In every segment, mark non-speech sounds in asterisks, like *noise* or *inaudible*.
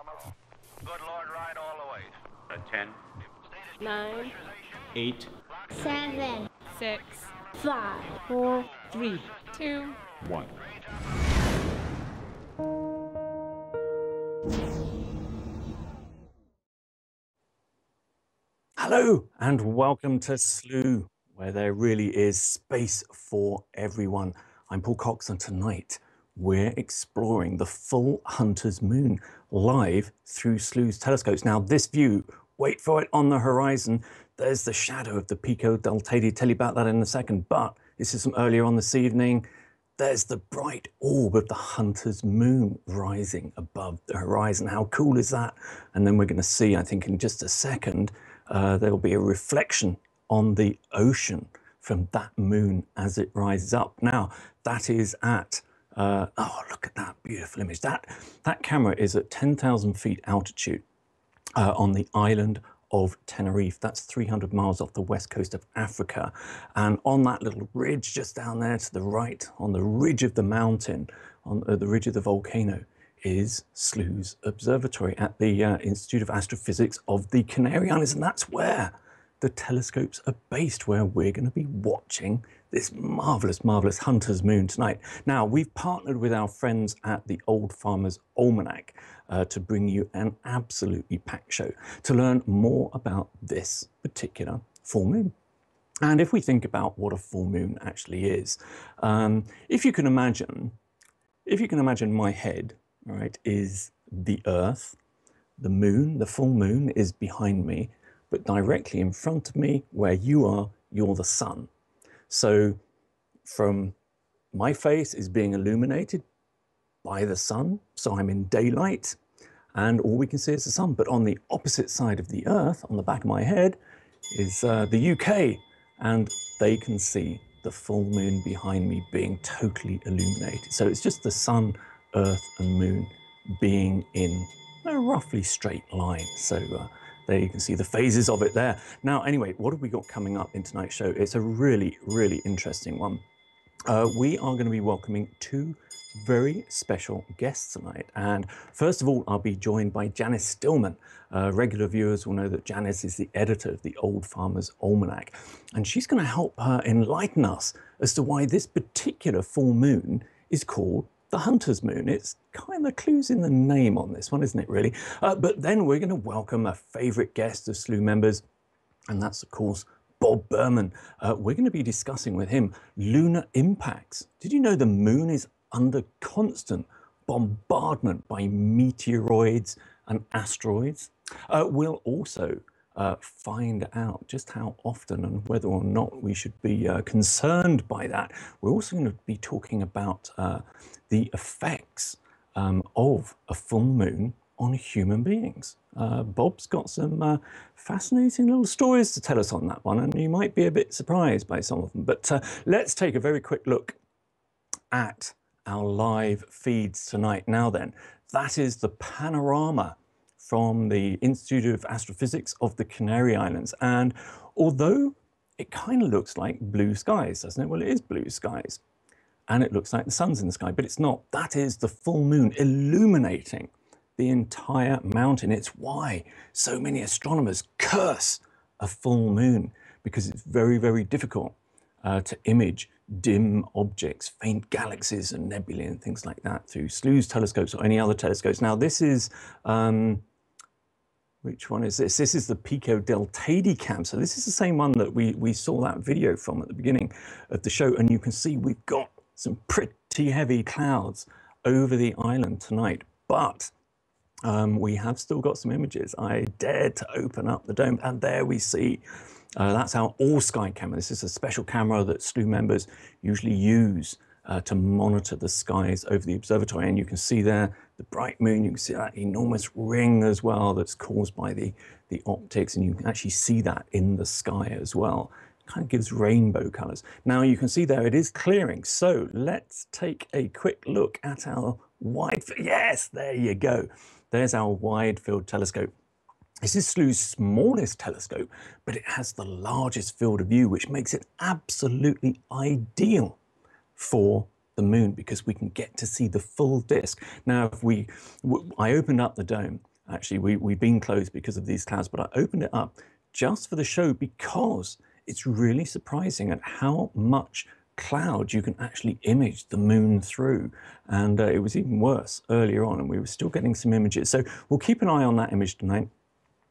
Good Lord, ride all the way. A 10, nine, 8, seven, six, five, four, three, two, 1. Hello and welcome to Slooh, where there really is space for everyone. I'm Paul Cox, and tonight we're exploring the full Hunter's Moon live through Slooh's telescopes. Now, this view, wait for it on the horizon. There's the shadow of the Pico del Teide. Tell you about that in a second. But this is from earlier on this evening. There's the bright orb of the Hunter's Moon rising above the horizon. How cool is that? And then we're going to see, I think, in just a second, uh, there will be a reflection on the ocean from that moon as it rises up. Now, that is at, uh, oh, look at that beautiful image. That, that camera is at 10,000 feet altitude uh, on the island of Tenerife. That's 300 miles off the west coast of Africa. And on that little ridge just down there to the right, on the ridge of the mountain, on uh, the ridge of the volcano, is Slooh's Observatory at the uh, Institute of Astrophysics of the Canary Islands. And that's where the telescopes are based, where we're going to be watching this marvelous, marvelous Hunter's Moon tonight. Now, we've partnered with our friends at the Old Farmer's Almanac uh, to bring you an absolutely packed show to learn more about this particular full moon. And if we think about what a full moon actually is, um, if you can imagine, if you can imagine my head, right, is the Earth, the moon, the full moon is behind me, but directly in front of me, where you are, you're the sun. So from my face is being illuminated by the sun, so I'm in daylight, and all we can see is the sun. But on the opposite side of the earth, on the back of my head, is uh, the UK, and they can see the full moon behind me being totally illuminated. So it's just the sun, earth, and moon being in a roughly straight line. So uh, there you can see the phases of it there. Now, anyway, what have we got coming up in tonight's show? It's a really, really interesting one. Uh, we are going to be welcoming two very special guests tonight. And first of all, I'll be joined by Janice Stillman. Uh, regular viewers will know that Janice is the editor of the Old Farmer's Almanac. And she's going to help her enlighten us as to why this particular full moon is called the Hunter's Moon. It's kind of clues in the name on this one, isn't it, really? Uh, but then we're going to welcome a favourite guest of Slooh members, and that's, of course, Bob Berman. Uh, we're going to be discussing with him lunar impacts. Did you know the moon is under constant bombardment by meteoroids and asteroids? Uh, we'll also uh, find out just how often and whether or not we should be uh, concerned by that. We're also going to be talking about uh, the effects um, of a full moon on human beings. Uh, Bob's got some uh, fascinating little stories to tell us on that one, and you might be a bit surprised by some of them. But uh, let's take a very quick look at our live feeds tonight. Now, then, that is the panorama from the Institute of Astrophysics of the Canary Islands. And although it kind of looks like blue skies, doesn't it? Well, it is blue skies. And it looks like the sun's in the sky, but it's not. That is the full moon illuminating the entire mountain. It's why so many astronomers curse a full moon because it's very, very difficult uh, to image dim objects, faint galaxies and nebulae and things like that through Slooh's telescopes or any other telescopes. Now, this is um, which one is this? This is the Pico del Teide cam. So this is the same one that we, we saw that video from at the beginning of the show. And you can see we've got some pretty heavy clouds over the island tonight. But um, we have still got some images. I dared to open up the dome and there we see uh, that's our all sky camera. This is a special camera that Slooh members usually use uh, to monitor the skies over the observatory. And you can see there the bright moon, you can see that enormous ring as well that's caused by the, the optics, and you can actually see that in the sky as well. It kind of gives rainbow colors. Now you can see there it is clearing. So let's take a quick look at our wide, yes, there you go. There's our wide field telescope. This is Slooh's smallest telescope, but it has the largest field of view, which makes it absolutely ideal for the moon because we can get to see the full disk. Now, if we, I opened up the dome Actually, we, we've been closed because of these clouds, but I opened it up just for the show because it's really surprising at how much cloud you can actually image the moon through. And uh, it was even worse earlier on, and we were still getting some images. So we'll keep an eye on that image tonight.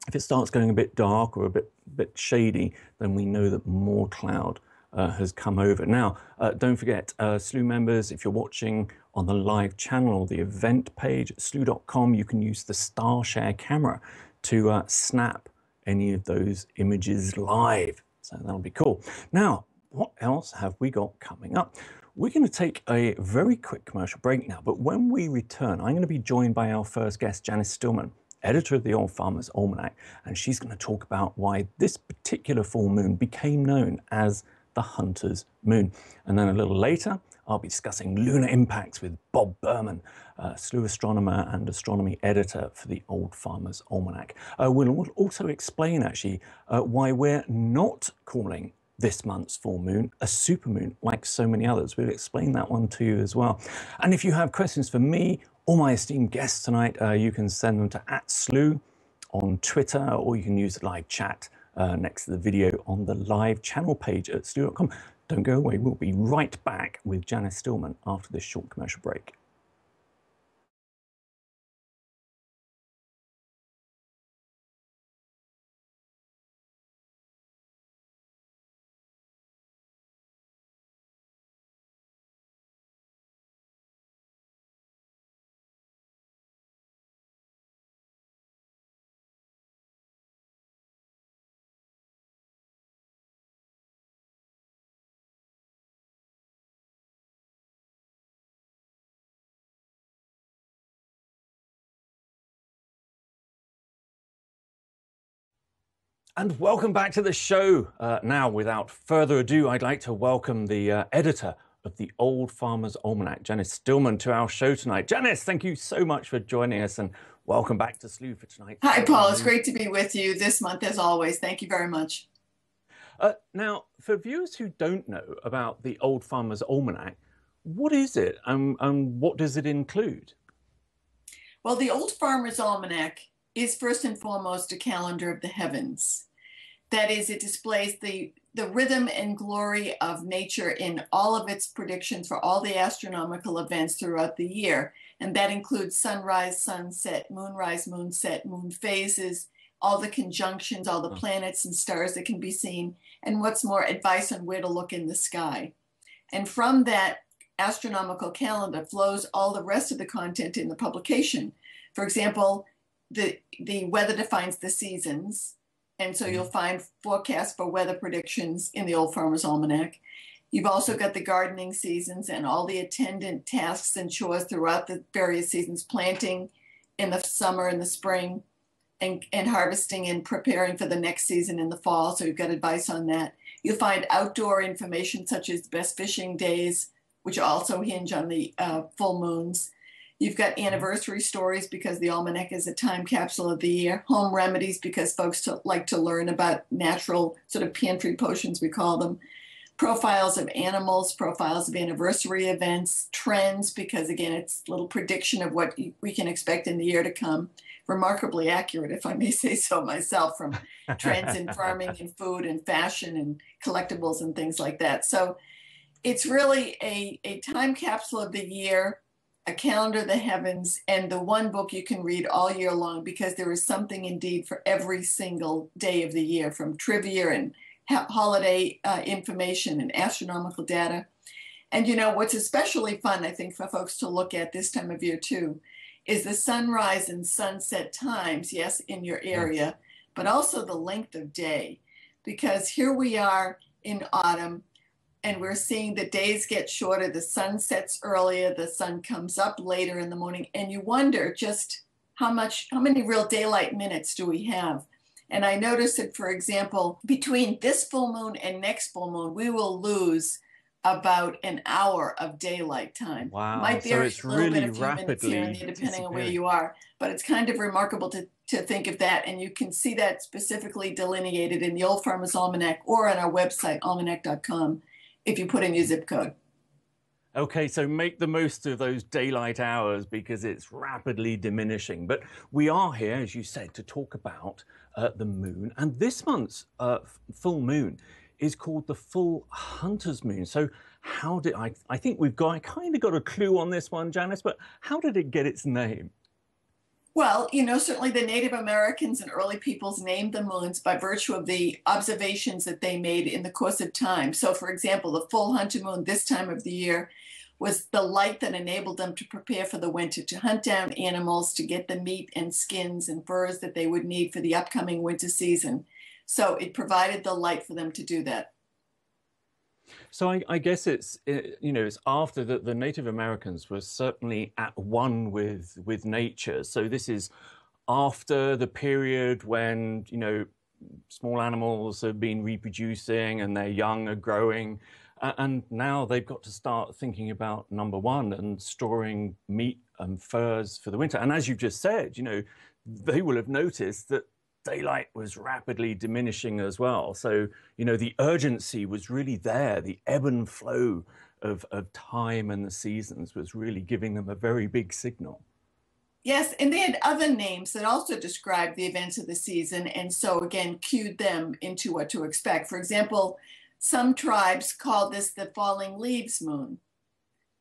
If it starts going a bit dark or a bit, bit shady, then we know that more cloud uh, has come over. Now, uh, don't forget, uh, Slooh members, if you're watching on the live channel, the event page at slooh.com, you can use the StarShare camera to uh, snap any of those images live. So that'll be cool. Now, what else have we got coming up? We're going to take a very quick commercial break now, but when we return, I'm going to be joined by our first guest, Janice Stillman, editor of the Old Farmer's Almanac, and she's going to talk about why this particular full moon became known as the Hunter's Moon. And then a little later, I'll be discussing lunar impacts with Bob Berman, uh, Slooh astronomer and astronomy editor for the Old Farmer's Almanac. Uh, we'll also explain actually uh, why we're not calling this month's full moon a supermoon like so many others. We'll explain that one to you as well. And if you have questions for me or my esteemed guests tonight, uh, you can send them to at Slooh on Twitter or you can use live chat uh, next to the video on the live channel page at slooh.com. Don't go away, we'll be right back with Janice Stillman after this short commercial break. And welcome back to the show. Uh, now, without further ado, I'd like to welcome the uh, editor of the Old Farmer's Almanac, Janice Stillman, to our show tonight. Janice, thank you so much for joining us and welcome back to Slooh for tonight. Hi, Paul. It's great to be with you this month, as always. Thank you very much. Uh, now, for viewers who don't know about the Old Farmer's Almanac, what is it and, and what does it include? Well, the Old Farmer's Almanac is first and foremost a calendar of the heavens. That is, it displays the, the rhythm and glory of nature in all of its predictions for all the astronomical events throughout the year. And that includes sunrise, sunset, moonrise, moonset, moon phases, all the conjunctions, all the hmm. planets and stars that can be seen, and what's more, advice on where to look in the sky. And from that astronomical calendar flows all the rest of the content in the publication. For example, the, the weather defines the seasons, and so you'll mm-hmm. find forecasts for weather predictions in the Old Farmer's Almanac. You've also got the gardening seasons and all the attendant tasks and chores throughout the various seasons, planting in the summer and the spring, and, and harvesting and preparing for the next season in the fall. So you've got advice on that. You'll find outdoor information such as best fishing days, which also hinge on the uh, full moons. You've got anniversary stories because the almanac is a time capsule of the year. Home remedies because folks to, like to learn about natural sort of pantry potions, we call them. Profiles of animals, profiles of anniversary events, trends because again, it's a little prediction of what we can expect in the year to come. Remarkably accurate, if I may *laughs* say so myself, from trends in farming and food and fashion and collectibles and things like that. So it's really a, a time capsule of the year a calendar of the heavens, and the one book you can read all year long because there is something indeed for every single day of the year, from trivia and holiday uh, information and astronomical data. And you know, what's especially fun, I think, for folks to look at this time of year too, is the sunrise and sunset times, yes, in your area, but also the length of day. Because here we are in autumn, and we're seeing the days get shorter, the sun sets earlier, the sun comes up later in the morning, and you wonder just how much, how many real daylight minutes do we have? And I noticed that, for example, between this full moon and next full moon, we will lose about an hour of daylight time. Wow. Might so it's a little really bit, a few minutes here there, depending on where you are. But it's kind of remarkable to, to think of that. And you can see that specifically delineated in the Old Farmer's Almanac or on our website, almanac.com if you put in your zip code. Okay, so make the most of those daylight hours because it's rapidly diminishing. But we are here, as you said, to talk about uh, the moon. And this month's uh, full moon is called the full hunter's moon. So how did I? I think we've got. I kind of got a clue on this one, Janice. But how did it get its name? Well, you know, certainly the Native Americans and early peoples named the moons by virtue of the observations that they made in the course of time. So, for example, the full hunter moon this time of the year was the light that enabled them to prepare for the winter, to hunt down animals, to get the meat and skins and furs that they would need for the upcoming winter season. So, it provided the light for them to do that. So I, I, guess it's you know it's after that the Native Americans were certainly at one with with nature. So this is after the period when you know small animals have been reproducing and their young are growing, and now they've got to start thinking about number one and storing meat and furs for the winter. And as you've just said, you know they will have noticed that daylight was rapidly diminishing as well. So, you know, the urgency was really there. The ebb and flow of, of time and the seasons was really giving them a very big signal. Yes, and they had other names that also described the events of the season, and so again cued them into what to expect. For example, some tribes called this the falling leaves moon.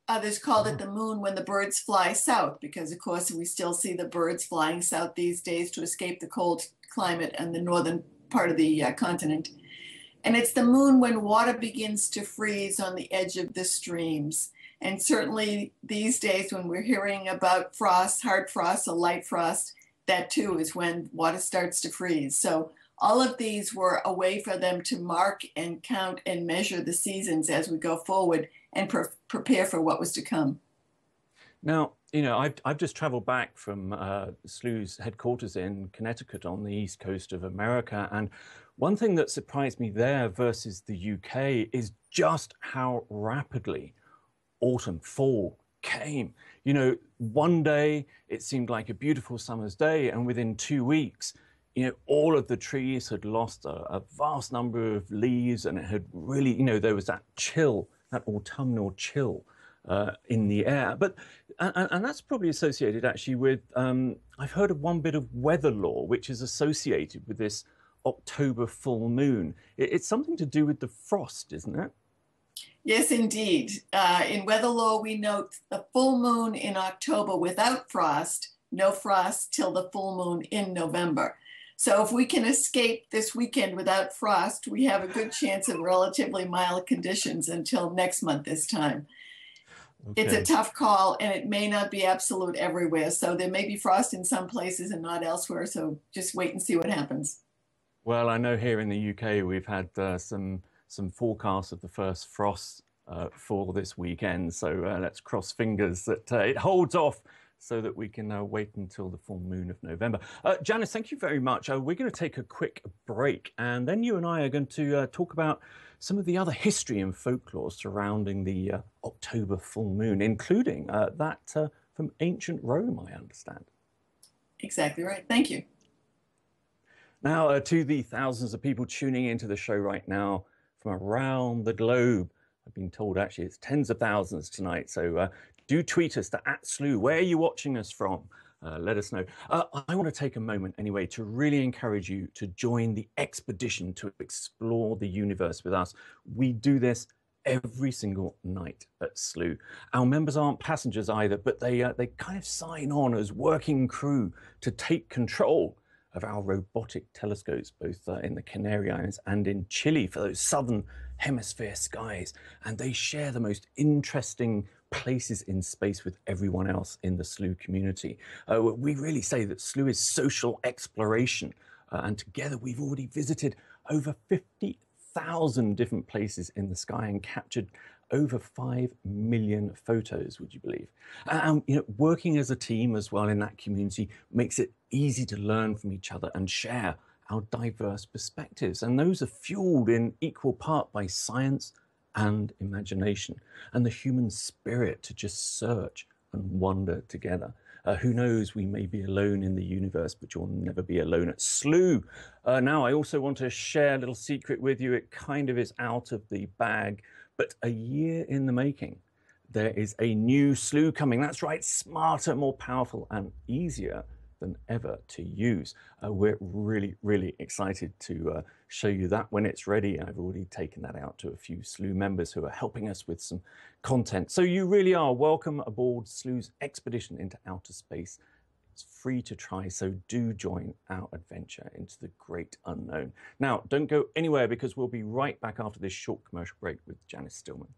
Others called it oh. the moon when the birds fly south, because of course we still see the birds flying south these days to escape the cold climate and the northern part of the uh, continent. And it's the moon when water begins to freeze on the edge of the streams. And certainly these days, when we're hearing about frost, hard frost, a light frost, that too is when water starts to freeze. So all of these were a way for them to mark and count and measure the seasons as we go forward and pre- prepare for what was to come. Now, you know, I've, I've just traveled back from uh, Slooh's headquarters in Connecticut on the east coast of America. And one thing that surprised me there versus the UK is just how rapidly autumn, fall came. You know, one day it seemed like a beautiful summer's day, and within two weeks, you know, all of the trees had lost a, a vast number of leaves, and it had really, you know, there was that chill, that autumnal chill uh, in the air. But and, and, that's probably associated actually with um, I've heard of one bit of weather lore which is associated with this October full moon. It, it's something to do with the frost, isn't it? Yes, indeed. Uh, in weather lore, we note the full moon in October without frost, no frost till the full moon in November. So if we can escape this weekend without frost, we have a good chance of relatively mild conditions until next month this time. Okay. It's a tough call and it may not be absolute everywhere. So there may be frost in some places and not elsewhere. So just wait and see what happens. Well, I know here in the UK we've had uh, some some forecasts of the first frost uh, for this weekend. So uh, let's cross fingers that uh, it holds off so that we can uh, wait until the full moon of November. Uh, Janice, thank you very much. we're going to take a quick break and then you and I are going to talk about some of the other history and folklore surrounding the uh, October full moon, including uh, that uh, from ancient Rome, I understand. Exactly right. Thank you. Now, uh, to the thousands of people tuning into the show right now from around the globe, I've been told actually it's tens of thousands tonight. So uh, do tweet us to at Slooh. Where are you watching us from? uh, let us know. Uh, I want to take a moment anyway to really encourage you to join the expedition to explore the universe with us. We do this every single night at Slooh. Our members aren't passengers either, but they uh, they kind of sign on as working crew to take control of our robotic telescopes, both uh, in the Canary Islands and in Chile for those southern hemisphere skies. And they share the most interesting places in space with everyone else in the Slooh community. Uh, we really say that Slooh is social exploration, uh, and together we've already visited over 50,000 different places in the sky and captured over 5 million photos, would you believe? And you know, working as a team as well in that community makes it easy to learn from each other and share our diverse perspectives. And those are fueled in equal part by science, and imagination and the human spirit to just search and wander together. Uh, who knows, we may be alone in the universe, but you'll never be alone at Slooh. Uh, now, I also want to share a little secret with you. It kind of is out of the bag, but a year in the making. there is a new Slooh coming. That's right, smarter, more powerful, and easier than ever to use. Uh, we're really, really excited to uh, show you that when it's ready. I've already taken that out to a few Slooh members who are helping us with some content. So you really are welcome aboard Slooh's expedition into outer space. It's free to try, so do join our adventure into the great unknown. Now, don't go anywhere because we'll be right back after this short commercial break with Janice Stillman.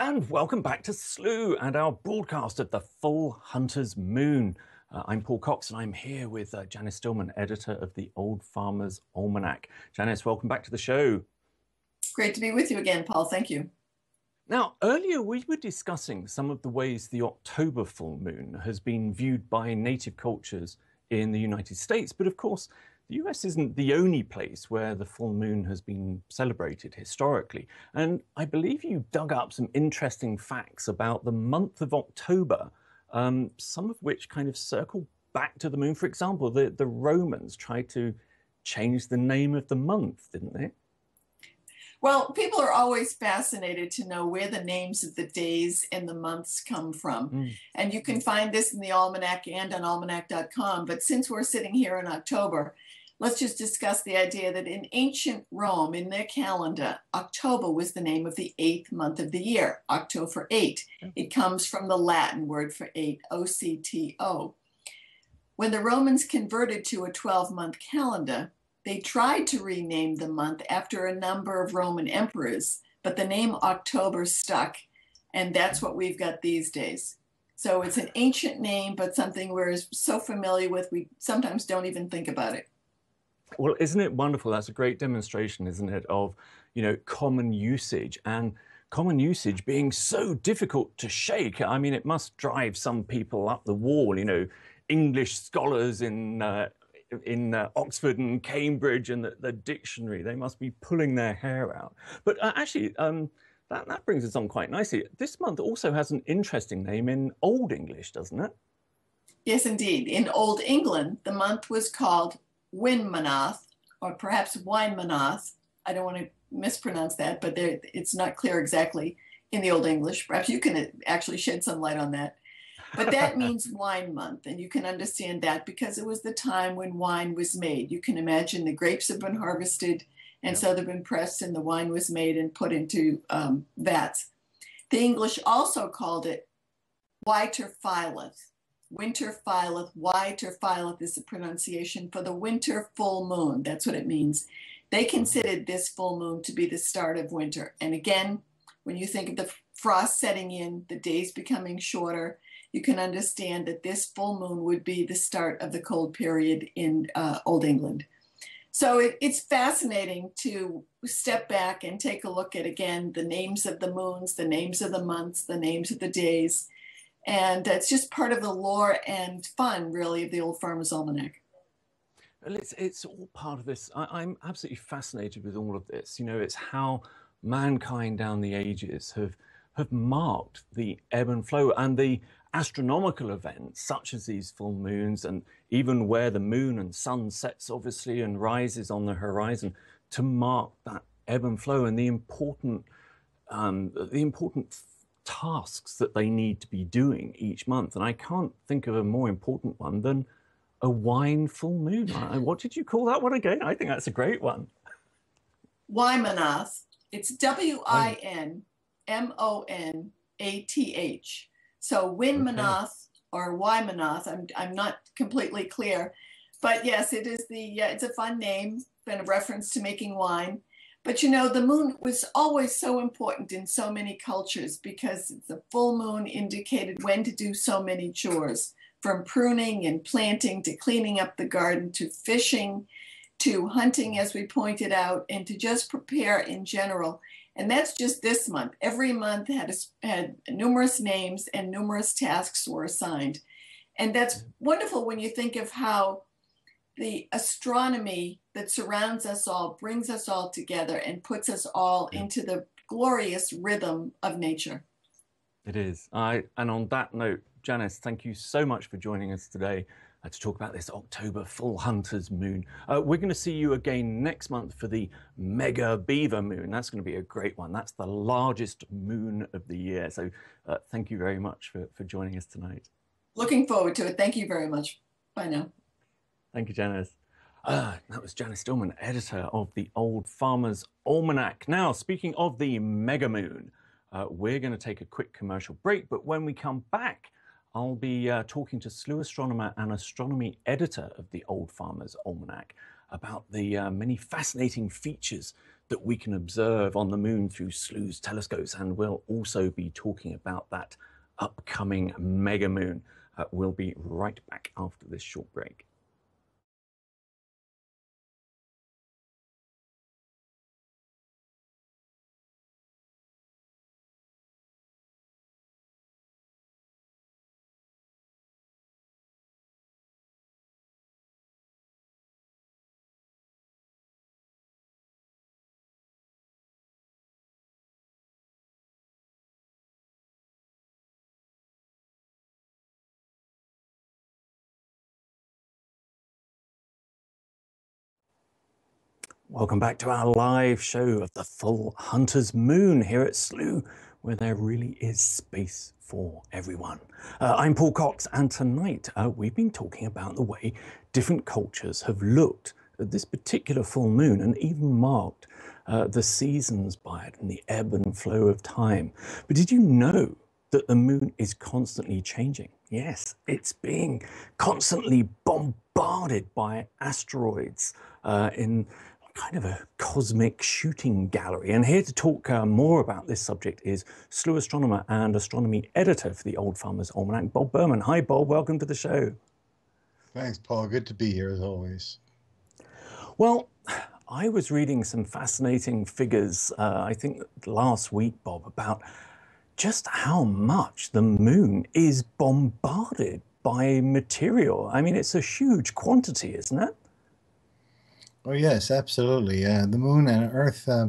And welcome back to Slooh and our broadcast of the full Hunter's Moon. Uh, I'm Paul Cox and I'm here with uh, Janice Stillman, editor of the Old Farmer's Almanac. Janice, welcome back to the show. Great to be with you again, Paul. Thank you. Now, earlier we were discussing some of the ways the October full moon has been viewed by native cultures in the United States, but of course, the US isn't the only place where the full moon has been celebrated historically. And I believe you dug up some interesting facts about the month of October, um, some of which kind of circle back to the moon. For example, the, the Romans tried to change the name of the month, didn't they? Well, people are always fascinated to know where the names of the days and the months come from. Mm. And you can find this in the almanac and on almanac.com. But since we're sitting here in October, let's just discuss the idea that in ancient Rome, in their calendar, October was the name of the eighth month of the year, Octo for eight. It comes from the Latin word for eight, O C T O. When the Romans converted to a 12 month calendar, they tried to rename the month after a number of Roman emperors, but the name October stuck, and that's what we've got these days. So it's an ancient name, but something we're so familiar with, we sometimes don't even think about it. Well, isn't it wonderful? That's a great demonstration, isn't it, of you know common usage and common usage being so difficult to shake. I mean, it must drive some people up the wall. You know, English scholars in uh, in uh, Oxford and Cambridge and the, the, dictionary, they must be pulling their hair out. But uh, actually, um, that, that brings us on quite nicely. This month also has an interesting name in Old English, doesn't it? Yes, indeed. In Old England, the month was called Winmanath, or perhaps Winemanath. I don't want to mispronounce that, but it's not clear exactly in the Old English. Perhaps you can actually shed some light on that. But that *laughs* means wine month, and you can understand that because it was the time when wine was made. You can imagine the grapes have been harvested, and so they've been pressed, and the wine was made and put into um, vats. The English also called it Whiter Winter Phileth, Whiter Phileth is the pronunciation for the winter full moon. That's what it means. They considered this full moon to be the start of winter. And again, when you think of the frost setting in, the days becoming shorter, you can understand that this full moon would be the start of the cold period in uh, Old England. So it, it's fascinating to step back and take a look at again the names of the moons, the names of the months, the names of the days, and it's just part of the lore and fun, really, of the Old Farmer's Almanac. Well, it's, it's all part of this. I, I'm absolutely fascinated with all of this. You know, it's how mankind down the ages have have marked the ebb and flow and the astronomical events such as these full moons and even where the moon and sun sets obviously and rises on the horizon to mark that ebb and flow and the important um, the important tasks that they need to be doing each month. And I can't think of a more important one than a wine full moon. what did you call that one again? I think that's a great one. Winmonath. It's W I N M O N A T H. So Winmonath okay. or Wymonath. I'm I'm not completely clear, but yes, it is the. Yeah, it's a fun name and a reference to making wine. But you know, the moon was always so important in so many cultures because the full moon indicated when to do so many chores from pruning and planting to cleaning up the garden to fishing to hunting, as we pointed out, and to just prepare in general. And that's just this month. Every month had, a, had numerous names and numerous tasks were assigned. And that's mm. wonderful when you think of how the astronomy that surrounds us all brings us all together and puts us all into the glorious rhythm of nature. It is. I, and on that note, Janice, thank you so much for joining us today uh, to talk about this October full hunter's moon. Uh, we're going to see you again next month for the mega beaver moon. That's going to be a great one. That's the largest moon of the year. So uh, thank you very much for, for joining us tonight. Looking forward to it. Thank you very much. Bye now. Thank you, Janice. Uh, that was Janice Stillman, editor of the Old Farmer's Almanac. Now, speaking of the mega moon, uh, we're going to take a quick commercial break, but when we come back, I'll be uh, talking to Slooh astronomer and astronomy editor of the Old Farmer's Almanac about the uh, many fascinating features that we can observe on the moon through Slooh's telescopes. And we'll also be talking about that upcoming mega moon. Uh, we'll be right back after this short break. Welcome back to our live show of the full Hunter's Moon here at Slooh, where there really is space for everyone. Uh, I'm Paul Cox, and tonight uh, we've been talking about the way different cultures have looked at this particular full moon and even marked uh, the seasons by it and the ebb and flow of time. But did you know that the moon is constantly changing? Yes, it's being constantly bombarded by asteroids uh, in kind of a cosmic shooting gallery. And here to talk uh, more about this subject is Slooh astronomer and astronomy editor for the Old Farmer's Almanac, Bob Berman. Hi, Bob. Welcome to the show. Thanks, Paul. Good to be here as always. Well, I was reading some fascinating figures, uh, I think last week, Bob, about just how much the moon is bombarded by material. I mean, it's a huge quantity, isn't it? Oh, yes, absolutely. Uh, the moon and Earth uh,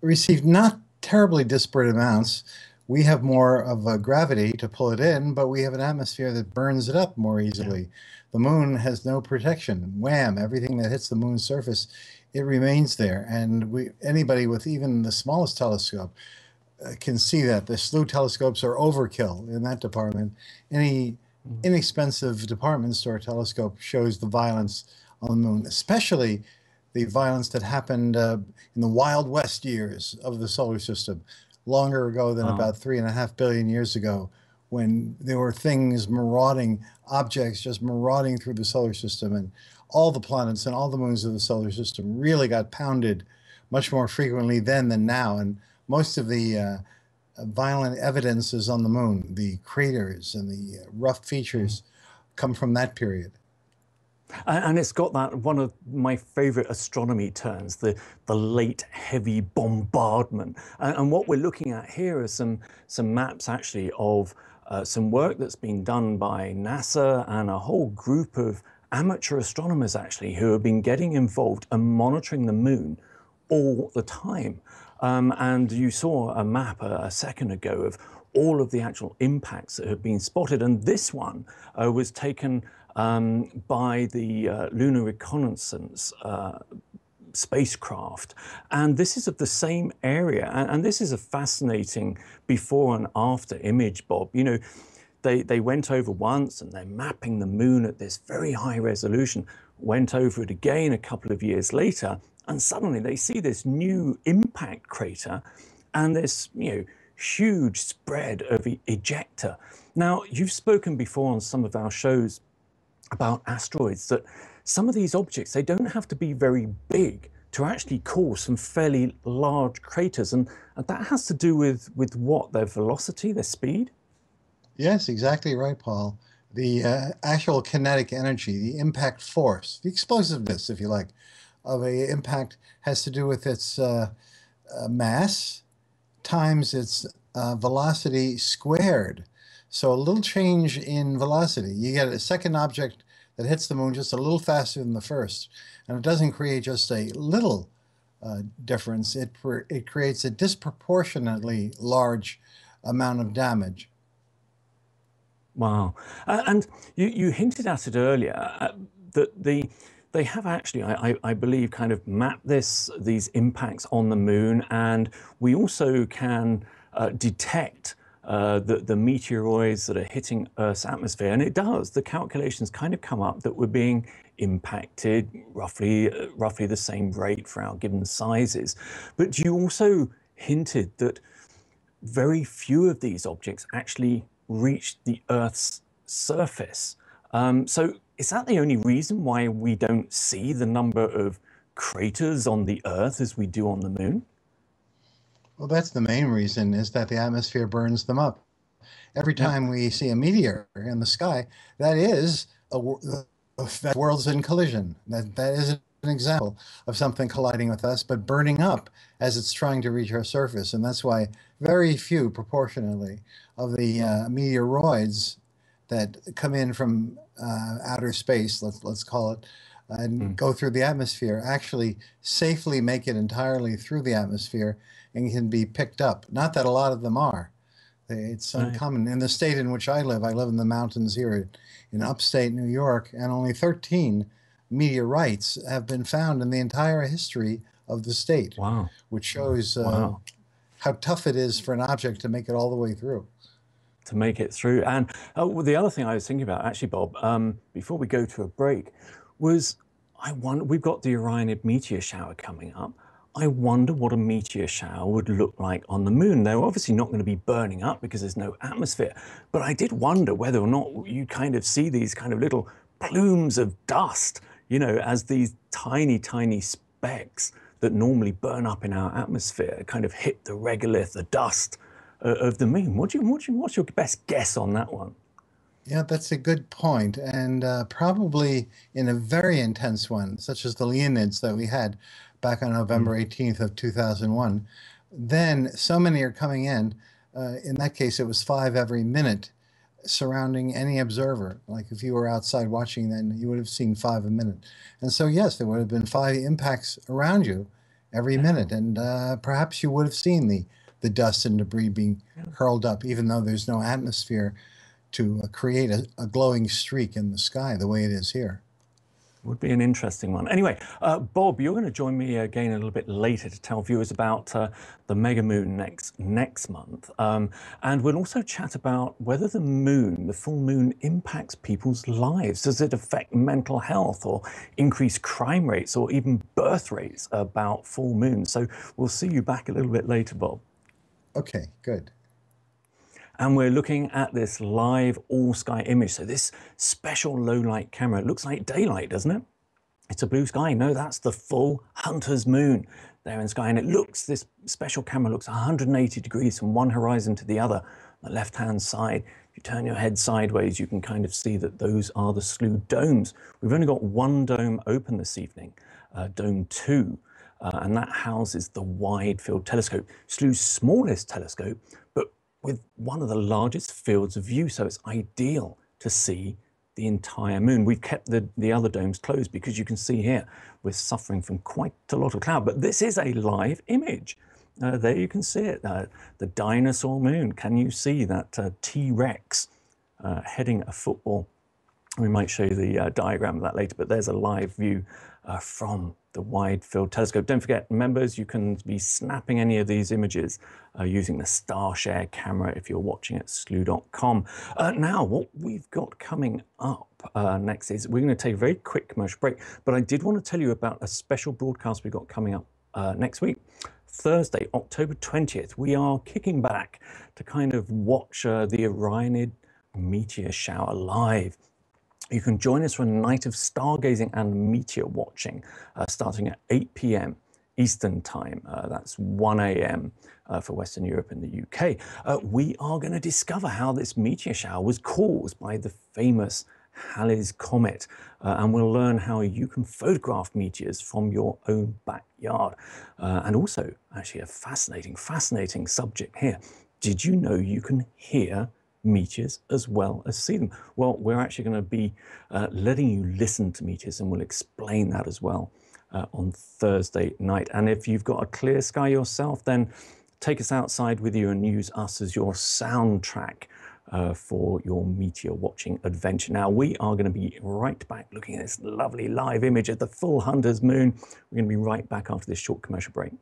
receive not terribly disparate amounts. We have more of a gravity to pull it in, but we have an atmosphere that burns it up more easily. Yeah. The moon has no protection. Wham! Everything that hits the moon's surface, it remains there. And we, anybody with even the smallest telescope uh, can see that. The Slooh telescopes are overkill in that department. Any mm-hmm. inexpensive department store telescope shows the violence on the moon, especially the violence that happened uh, in the Wild West years of the solar system, longer ago than wow. about three and a half billion years ago, when there were things marauding, objects just marauding through the solar system, and all the planets and all the moons of the solar system really got pounded much more frequently then than now. And most of the uh, violent evidence is on the moon. The craters and the uh, rough features come from that period. And it's got that one of my favorite astronomy terms, the, the late heavy bombardment. And, and what we're looking at here are some, some maps actually of uh, some work that's been done by NASA and a whole group of amateur astronomers actually who have been getting involved and monitoring the moon all the time. Um, and you saw a map a, a, second ago of all of the actual impacts that have been spotted. And this one uh, was taken um, by the uh, Lunar Reconnaissance uh, spacecraft. And this is of the same area. And, and, this is a fascinating before and after image, Bob. You know, they, they went over once and they're mapping the moon at this very high resolution, went over it again a couple of years later, and suddenly they see this new impact crater and this, you know, huge spread of ejecta. Now, you've spoken before on some of our shows about asteroids that some of these objects, they don't have to be very big to actually cause some fairly large craters. And, and that has to do with, with what? Their velocity, their speed? Yes, exactly right, Paul. The uh, actual kinetic energy, the impact force, the explosiveness, if you like, of a impact has to do with its uh, uh, mass, times its uh, velocity squared. So a little change in velocity. You get a second object that hits the moon just a little faster than the first. And it doesn't create just a little uh, difference, it, it creates a disproportionately large amount of damage. Wow. Uh, and you, you hinted at it earlier uh, that the they have actually, I, I, believe, kind of mapped this these impacts on the moon, and we also can uh, detect uh, the, the meteoroids that are hitting Earth's atmosphere. And it does. The calculations kind of come up that we're being impacted roughly, uh, roughly the same rate for our given sizes. But you also hinted that very few of these objects actually reach the Earth's surface. Um, so is that the only reason why we don't see the number of craters on the Earth as we do on the moon? Well, that's the main reason is that the atmosphere burns them up. Every time we see a meteor in the sky, that is a, that world's in collision. That that is an example of something colliding with us, but burning up as it's trying to reach our surface. And that's why very few, proportionately, of the uh, meteoroids that come in from uh, outer space, let's let's call it, and mm. go through the atmosphere, actually safely make it entirely through the atmosphere and can be picked up. Not that a lot of them are. It's right. uncommon. In the state in which I live, I live in the mountains here in upstate New York, and only 13 meteorites have been found in the entire history of the state. Wow. Which shows uh, wow. how tough it is for an object to make it all the way through. To make it through. And uh, well, the other thing I was thinking about, actually, Bob, um, before we go to a break, was I wonder, we've got the Orionid meteor shower coming up. I wonder what a meteor shower would look like on the moon. They're obviously not going to be burning up because there's no atmosphere. But I did wonder whether or not you kind of see these kind of little plumes of dust, you know, as these tiny, tiny specks that normally burn up in our atmosphere kind of hit the regolith, the dust uh, of the moon. What do you, what do you, what's your best guess on that one? Yeah, that's a good point. point, and uh, probably in a very intense one, such as the Leonids that we had, back on November 18th mm. of 2001. Then so many are coming in. Uh, in that case, it was five every minute surrounding any observer. Like if you were outside watching, then you would have seen five a minute. And so, yes, there would have been five impacts around you every minute. And uh, perhaps you would have seen the, the dust and debris being hurled up, even though there's no atmosphere to uh, create a, a glowing streak in the sky the way it is here. Would be an interesting one. Anyway, uh, Bob, you're going to join me again a little bit later to tell viewers about uh, the mega moon next next month, um, and we'll also chat about whether the moon, the full moon, impacts people's lives. Does it affect mental health or increase crime rates or even birth rates about full moon? So we'll see you back a little bit later, Bob. Okay, good and we're looking at this live all sky image. So this special low light camera, it looks like daylight, doesn't it? It's a blue sky. No, that's the full hunter's moon there in the sky. And it looks, this special camera looks 180 degrees from one horizon to the other, the left-hand side. If you turn your head sideways, you can kind of see that those are the Slooh domes. We've only got one dome open this evening, uh, Dome 2, uh, and that houses the Wide Field Telescope, Slooh's smallest telescope, with one of the largest fields of view, so it's ideal to see the entire moon. We've kept the, the other domes closed because you can see here we're suffering from quite a lot of cloud, but this is a live image. Uh, there you can see it, uh, the dinosaur moon. Can you see that uh, T-Rex uh, heading a football? We might show you the uh, diagram of that later, but there's a live view uh, from the wide field telescope. Don't forget, members, you can be snapping any of these images uh, using the StarShare camera if you're watching at slooh.com. Uh, now, what we've got coming up uh, next is we're going to take a very quick commercial break, but I did want to tell you about a special broadcast we've got coming up uh, next week. Thursday, October 20th, we are kicking back to kind of watch uh, the Orionid meteor shower live. You can join us for a night of stargazing and meteor watching uh, starting at 8 p.m. Eastern Time. Uh, that's 1 a.m. Uh, for Western Europe and the UK. Uh, we are going to discover how this meteor shower was caused by the famous Halley's Comet, uh, and we'll learn how you can photograph meteors from your own backyard. Uh, and also, actually, a fascinating, fascinating subject here. Did you know you can hear meteors as well as see them? Well, we're actually going to be uh, letting you listen to meteors, and we'll explain that as well uh, on Thursday night. And if you've got a clear sky yourself, then take us outside with you and use us as your soundtrack uh, for your meteor watching adventure. Now, we are going to be right back looking at this lovely live image of the full Hunter's moon. We're going to be right back after this short commercial break.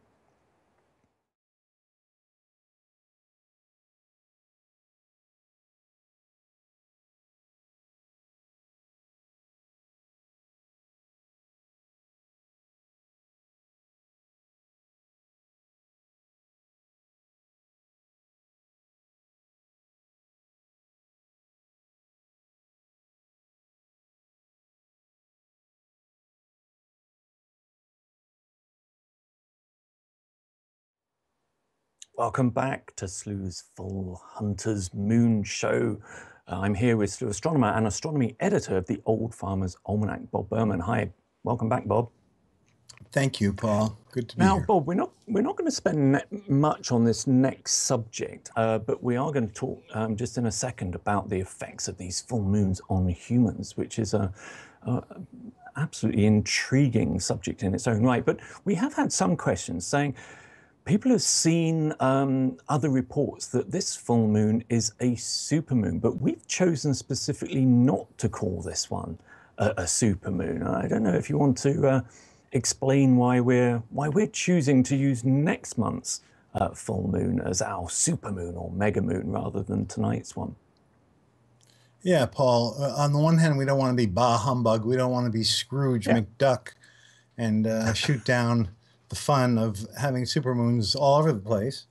Welcome back to Slooh's Full Hunter's Moon Show. Uh, I'm here with Slooh astronomer and astronomy editor of the Old Farmer's Almanac, Bob Berman. Hi, welcome back, Bob. Thank you, Paul. Good to be here. now. Bob, we're not we're not going to spend much on this next subject, uh, but we are going to talk um, just in a second about the effects of these full moons on humans, which is a, a absolutely intriguing subject in its own right. But we have had some questions saying people have seen um, other reports that this full moon is a supermoon, but we've chosen specifically not to call this one a, a supermoon. I don't know if you want to uh, explain why we're why we're choosing to use next month's uh, full moon as our supermoon or mega moon rather than tonight's one. Yeah, Paul. Uh, on the one hand, we don't want to be bah humbug. We don't want to be Scrooge yeah. McDuck and uh, *laughs* shoot down the fun of having supermoons all over the place.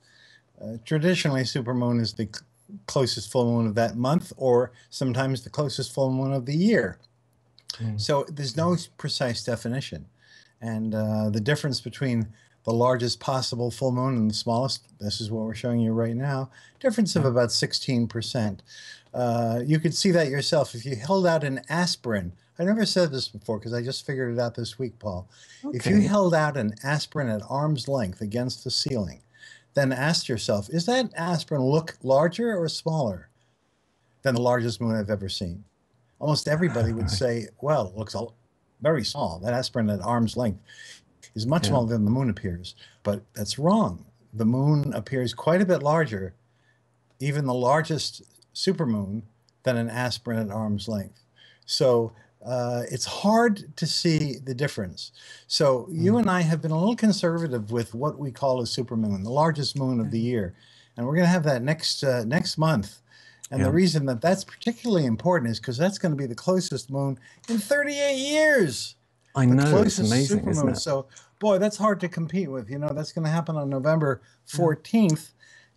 Uh, traditionally, supermoon is the cl- closest full moon of that month, or sometimes the closest full moon of the year. Mm. So there's no precise definition. And uh, the difference between the largest possible full moon and the smallest, this is what we're showing you right now, difference of about 16%. Uh, you could see that yourself if you held out an aspirin I never said this before because I just figured it out this week, Paul. Okay. If you held out an aspirin at arm's length against the ceiling, then asked yourself, is that aspirin look larger or smaller than the largest moon I've ever seen? Almost everybody would *laughs* say, well, it looks very small. That aspirin at arm's length is much yeah. smaller than the moon appears. But that's wrong. The moon appears quite a bit larger, even the largest supermoon, than an aspirin at arm's length. So uh, it's hard to see the difference. So you mm. and I have been a little conservative with what we call a supermoon, the largest moon of the year, and we're going to have that next uh, next month. And yeah. the reason that that's particularly important is because that's going to be the closest moon in 38 years. I the know closest it's amazing, supermoon. Isn't it? So, boy, that's hard to compete with. You know, that's going to happen on November 14th,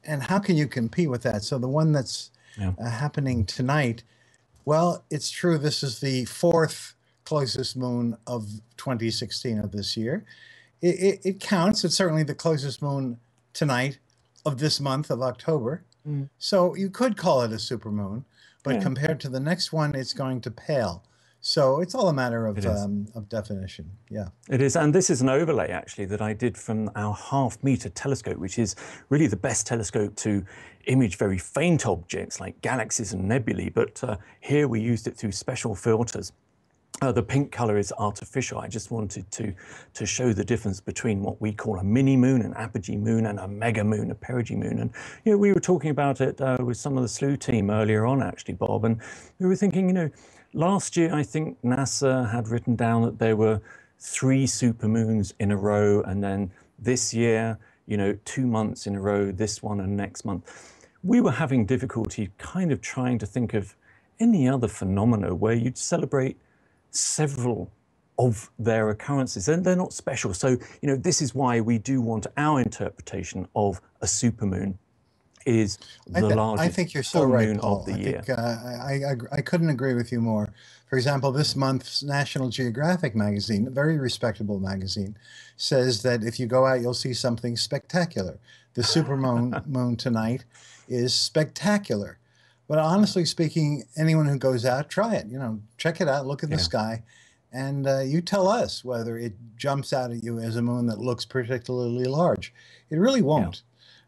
yeah. and how can you compete with that? So the one that's yeah. uh, happening tonight well, it's true. This is the fourth closest moon of 2016 of this year. It, it, it counts. It's certainly the closest moon tonight of this month of October. Mm. So you could call it a supermoon, but yeah. compared to the next one, it's going to pale. So it's all a matter of, um, of definition. Yeah. It is. And this is an overlay actually that I did from our half meter telescope, which is really the best telescope to image very faint objects like galaxies and nebulae. But uh, here we used it through special filters. Uh, the pink color is artificial. I just wanted to, to show the difference between what we call a mini moon, an apogee moon, and a mega moon, a perigee moon. And you know, we were talking about it uh, with some of the Slooh team earlier on, actually, Bob, and we were thinking, you know, Last year, I think NASA had written down that there were three supermoons in a row, and then this year, you know, two months in a row, this one and next month. We were having difficulty kind of trying to think of any other phenomena where you'd celebrate several of their occurrences, and they're not special. So, you know, this is why we do want our interpretation of a supermoon is the I th- largest I think you're so right, Paul. of the I year. Think, uh, I, I, I couldn't agree with you more. For example, this month's National Geographic magazine, a very respectable magazine, says that if you go out, you'll see something spectacular. The supermoon *laughs* moon tonight is spectacular. But honestly speaking, anyone who goes out, try it. You know, check it out, look at the Yeah. sky, and uh, you tell us whether it jumps out at you as a moon that looks particularly large. It really won't,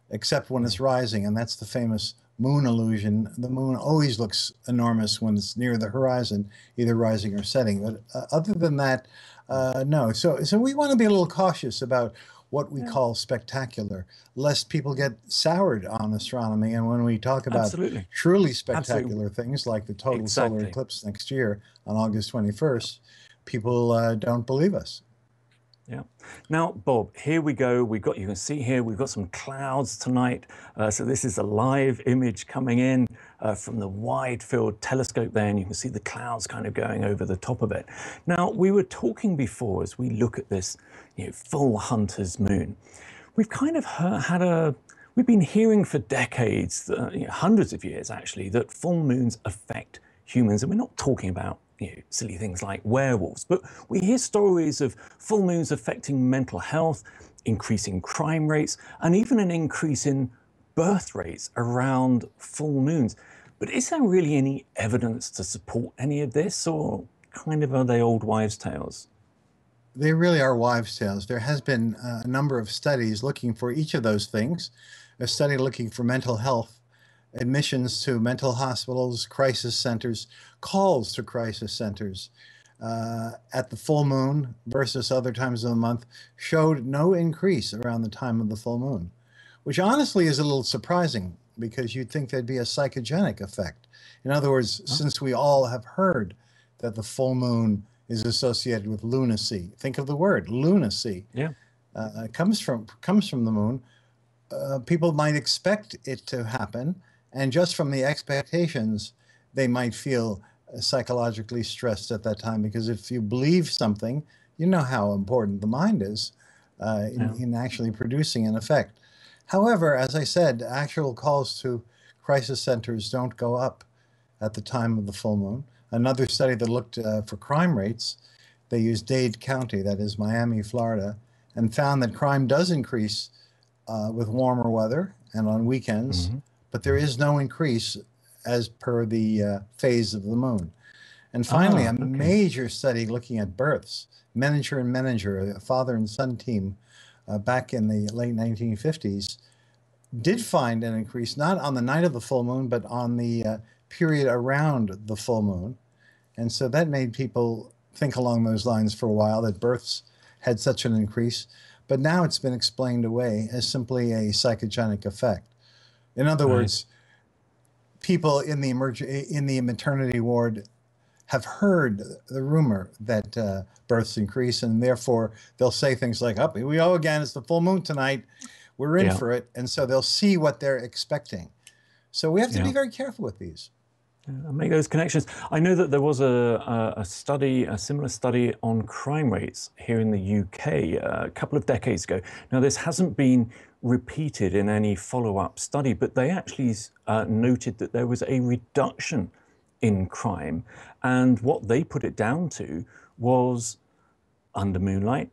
except when it's rising, and that's the famous moon illusion. The moon always looks enormous when it's near the horizon, either rising or setting. But uh, other than that, uh, no. So, so we want to be a little cautious about what we call spectacular, lest people get soured on astronomy. And when we talk about Absolutely. truly spectacular things like the total solar eclipse next year on August 21st, people uh, don't believe us. Yeah. Now, Bob, here we go. We've got, you can see here, we've got some clouds tonight. Uh, so this is a live image coming in uh, from the wide field telescope there, and you can see the clouds kind of going over the top of it. Now, we were talking before as we look at this, you know, full hunter's moon. We've kind of had a, we've been hearing for decades, uh, you know, hundreds of years actually, that full moons affect humans. And we're not talking about you know, silly things like werewolves, but we hear stories of full moons affecting mental health, increasing crime rates, and even an increase in birth rates around full moons. But is there really any evidence to support any of this, or kind of are they old wives' tales? They really are wives' tales. There has been a number of studies looking for each of those things. A study looking for mental health, admissions to mental hospitals, crisis centers, calls to crisis centers uh, at the full moon versus other times of the month showed no increase around the time of the full moon, which honestly is a little surprising because you'd think there'd be a psychogenic effect. In other words, since we all have heard that the full moon is associated with lunacy, think of the word lunacy. Yeah. Uh, it comes from comes from the moon. Uh, people might expect it to happen, and just from the expectations, they might feel uh, psychologically stressed at that time. Because if you believe something, you know how important the mind is uh, in, Yeah. in actually producing an effect. However, as I said, actual calls to crisis centers don't go up at the time of the full moon. Another study that looked uh, for crime rates, they used Dade County, that is Miami, Florida, and found that crime does increase uh, with warmer weather and on weekends, Mhm. But there is no increase as per the uh, phase of the moon. And finally, Ah, a major study looking at births, Menaker and Menaker, a father and son team uh, back in the late 1950s, did find an increase not on the night of the full moon, but on the uh, period around the full moon. And so that made people think along those lines for a while that births had such an increase. But now it's been explained away as simply a psychogenic effect. In other words, people in the emerg- in the maternity ward have heard the rumor that uh, births increase, and therefore they'll say things like, "Up, here we go again. It's the full moon tonight. We're in Yeah. for it," and so they'll see what they're expecting. So we have to Yeah. be very careful with these. Uh, make those connections. I know that there was a, a, a study, a similar study on crime rates here in the UK uh, a couple of decades ago. Now, this hasn't been repeated in any follow up study, but they actually uh, noted that there was a reduction in crime. And what they put it down to was under moonlight,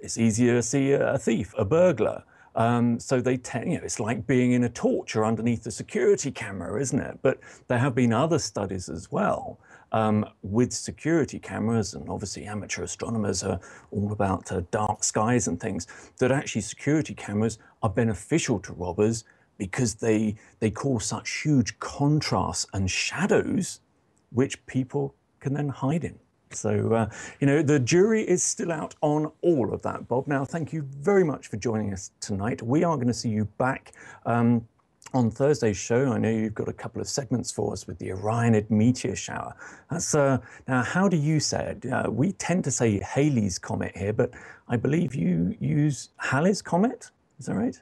it's easier to see a, thief, a burglar. Um, so they you know, it's like being in a torture underneath a security camera, isn't it? But there have been other studies as well um, with security cameras, and obviously amateur astronomers are all about uh, dark skies and things. That actually security cameras are beneficial to robbers because they they cause such huge contrasts and shadows, which people can then hide in. So, uh, you know, the jury is still out on all of that, Bob. Now, thank you very much for joining us tonight. We are going to see you back um, on Thursday's show. I know you've got a couple of segments for us with the Orionid meteor shower. That's uh, now, how do you say it? Uh, we tend to say Halley's comet here, but I believe you use Halley's comet. Is that right?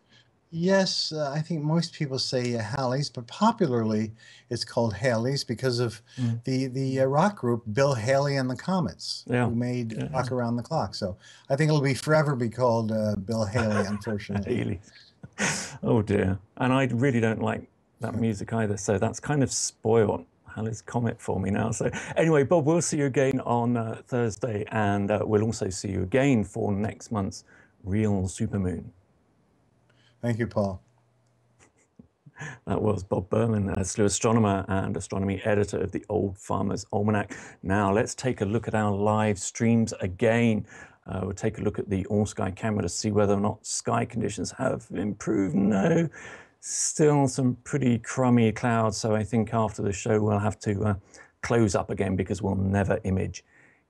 Yes, uh, I think most people say uh, Halley's, but popularly it's called Halley's because of Mm. the the uh, rock group Bill Haley and the Comets, Yeah. who made Yeah. Rock Around the Clock. So I think it'll be forever be called uh, Bill Haley, unfortunately. *laughs* Halley's. *laughs* Oh dear. And I really don't like that music either. So that's kind of spoiled Halley's Comet for me now. So anyway, Bob, we'll see you again on uh, Thursday, and uh, we'll also see you again for next month's Real Supermoon. Thank you, Paul. *laughs* That was Bob Berman, a Slooh astronomer and astronomy editor of the Old Farmer's Almanac. Now let's take a look at our live streams again. Uh, we'll take a look at the all sky camera to see whether or not sky conditions have improved. No, still some pretty crummy clouds. So I think after the show we'll have to uh, close up again because we'll never image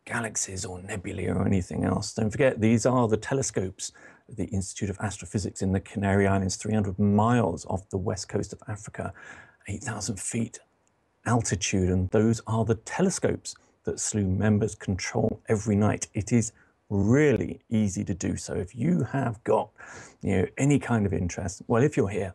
galaxies or nebulae or anything else. Don't forget, these are the telescopes of the Institute of Astrophysics in the Canary Islands, 300 miles off the west coast of Africa, 8,000 feet altitude. And those are the telescopes that Slooh members control every night. It is really easy to do so. If you have got you know, any kind of interest, well, if you're here,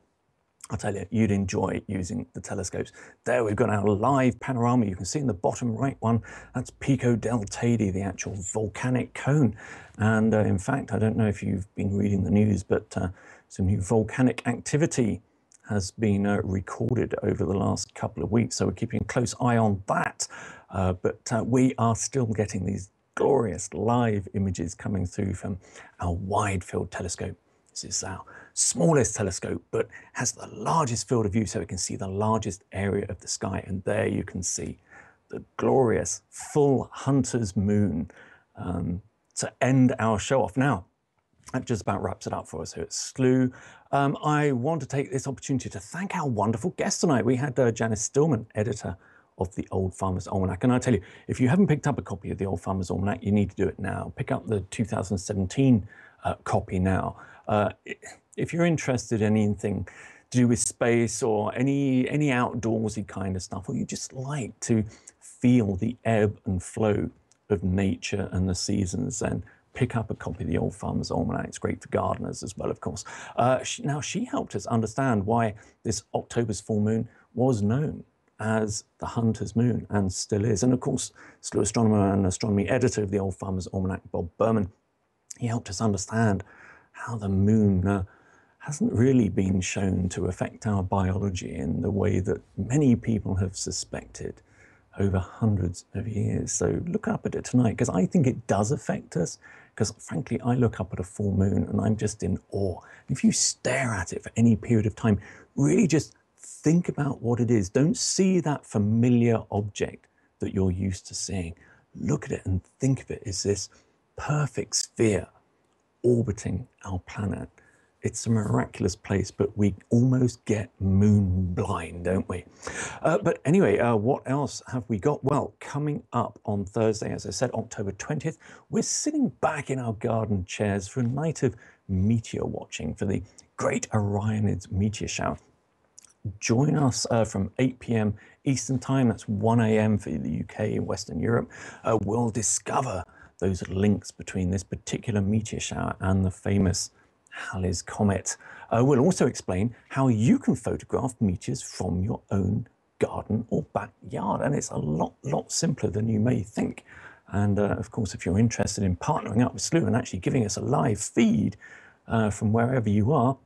I'll tell you, you'd enjoy using the telescopes. There we've got our live panorama. You can see in the bottom right one, that's Pico del Teide, the actual volcanic cone. And uh, in fact, I don't know if you've been reading the news, but uh, some new volcanic activity has been uh, recorded over the last couple of weeks. So we're keeping a close eye on that. Uh, but uh, we are still getting these glorious live images coming through from our wide field telescope. This is our smallest telescope, but has the largest field of view so it can see the largest area of the sky. And there you can see the glorious full hunter's moon um, to end our show off. Now, that just about wraps it up for us here at Slooh. Um, I want to take this opportunity to thank our wonderful guest tonight. We had uh, Janice Stillman, editor of the Old Farmer's Almanac. And I tell you, if you haven't picked up a copy of the Old Farmer's Almanac, you need to do it now. Pick up the 2017 uh, copy now. Uh, if you're interested in anything to do with space or any any outdoorsy kind of stuff, or you just like to feel the ebb and flow of nature and the seasons, then pick up a copy of the Old Farmer's Almanac. It's great for gardeners as well, of course. Uh, she, now, she helped us understand why this October's full moon was known as the Hunter's Moon and still is. And of course, Slooh astronomer and astronomy editor of the Old Farmer's Almanac, Bob Berman, he helped us understand how the moon uh, hasn't really been shown to affect our biology in the way that many people have suspected over hundreds of years. So look up at it tonight because I think it does affect us. Because frankly, I look up at a full moon and I'm just in awe. If you stare at it for any period of time, really just think about what it is. Don't see that familiar object that you're used to seeing. Look at it and think of it as this perfect sphere orbiting our planet it's a miraculous place, but we almost get moon blind, don't we? Uh, but anyway, uh, what else have we got? Well, coming up on Thursday, as I said, October 20th, we're sitting back in our garden chairs for a night of meteor watching for the Great Orionids meteor shower. Join us uh, from 8 p.m. Eastern Time, that's 1 a.m. for the UK and Western Europe. Uh, we'll discover those links between this particular meteor shower and the famous Halley's Comet. Uh, we'll also explain how you can photograph meteors from your own garden or backyard. And it's a lot, lot simpler than you may think. And uh, of course, if you're interested in partnering up with Slooh and actually giving us a live feed uh, from wherever you are,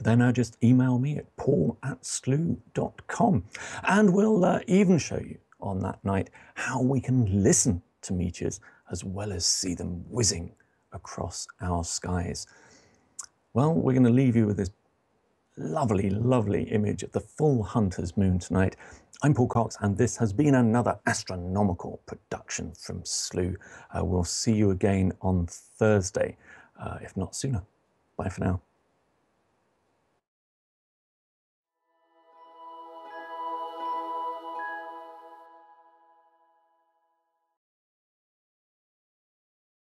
then uh, just email me at paul at slooh.com. And we'll uh, even show you on that night how we can listen to meteors as well as see them whizzing across our skies. Well, we're going to leave you with this lovely, lovely image of the full hunter's moon tonight. I'm Paul Cox, and this has been another astronomical production from Slooh. Uh, we'll see you again on Thursday, uh, if not sooner. Bye for now.